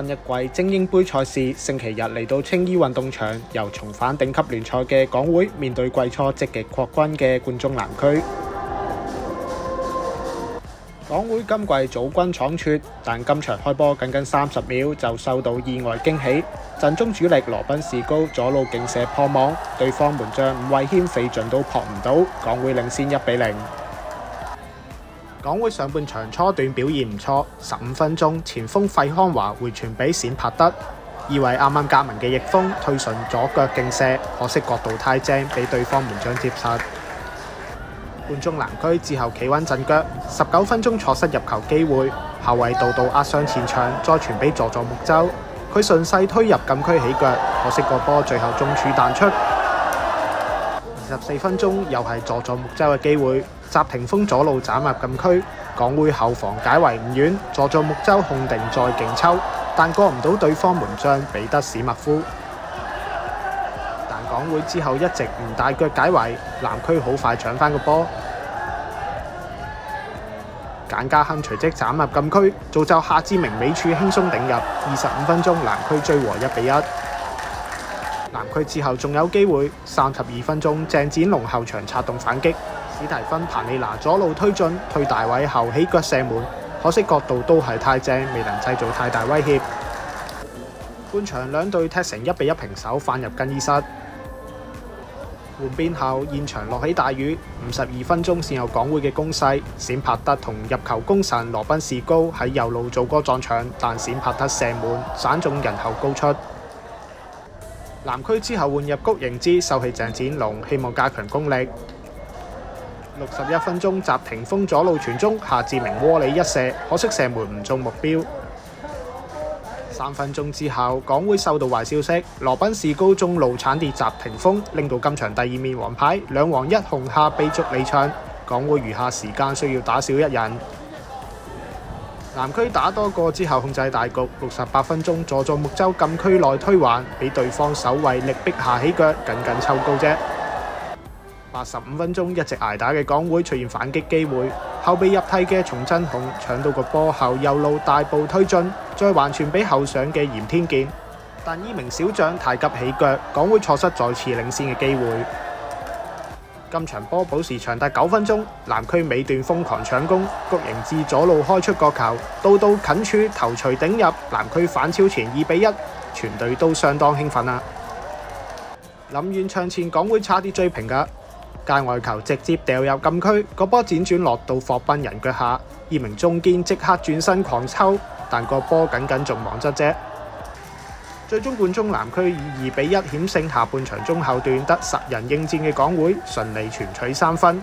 新一季精英杯賽事星期日嚟到青衣運動場，由重返頂級聯賽嘅港會面對季初積極擴軍嘅冠忠南區。港會今季早軍倉促，但今場開波僅僅三十秒就受到意外驚喜，陣中主力羅賓士高左路勁射破網，對方門將伍偉軒費盡都扑唔到，港會領先一比零。港會上半場初段表現唔錯，十五分鐘前鋒費康華回傳俾冼柏德，以為啱啱革命嘅翼鋒推順左腳勁射，可惜角度太正，俾對方門將接實。半中南區之後企穩陣腳，十九分鐘錯失入球機會，後衞道道壓上前場，再傳俾佐佐木洲，佢順勢推入禁區起腳，可惜個波最後中柱彈出。二十四分鐘又係佐佐木洲嘅機會，閘霆鋒左路斬入禁區，港會後防解圍唔遠，佐佐木舟控定再勁抽，但過唔到對方門將彼得史密夫。但港會之後一直唔大腳解圍，南區好快搶翻個波。簡家亨隨即斬入禁區，造就夏志明尾柱輕鬆頂入。二十五分鐘，南區追和一比一。南區之後仲有機會，三十二分鐘，鄭展龍後場策動反擊，史提芬彭利拿左路推進，退大位後起腳射門，可惜角度都係太正，未能製造太大威脅。半場兩隊踢成一比一平手，返入更衣室。換邊後，現場落起大雨，五十二分鐘先有港會嘅攻勢，冼柏德同入球功臣羅賓士高喺右路做個撞牆，但冼柏德射門，散中人後高出。南區之後換入谷盈之，收起鄭展龍，希望加強攻力。六十一分鐘，閘霆鋒左路傳中，夏志明窩里一射，可惜射門唔中目標。三分鐘之後，港會收到壞消息，羅賓士高中路產跌閘霆鋒，拎到今場第二面黃牌，兩黃一紅下被逐離場。港會餘下時間需要打少一人。南區打多個之後控制大局，六十八分鐘佐助木洲禁區內推橫，俾對方守衛力逼下起腳，僅僅抽高啫。八十五分鐘一直捱打嘅港會出現反擊機會，後備入替嘅松真雄搶到個波後右路大步推進，再還傳俾後上嘅嚴天健，但依名小將太急起腳，港會錯失再次領先嘅機會。今場波補時長達九分鐘，南區尾段瘋狂搶攻，谷盈志左路開出角球，到到近處頭槌頂入，南區反超前二比一，全隊都相當興奮啊！臨完場前，港會差啲追平㗎。界外球直接掉入禁区，个波辗转落到霍賓人脚下，二名中坚即刻转身狂抽，但个波僅僅仲網側啫。最终冠中南区以二比一险胜下半场中后段得十人应战嘅港会，顺利全取三分。